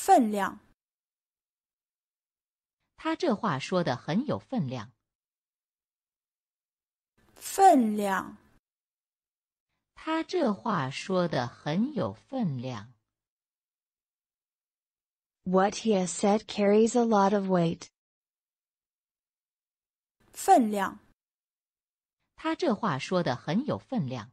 分量，他这话说的很有分量。分量，他这话说的很有分量。What he has said carries a lot of weight. 分量，他这话说的很有分量。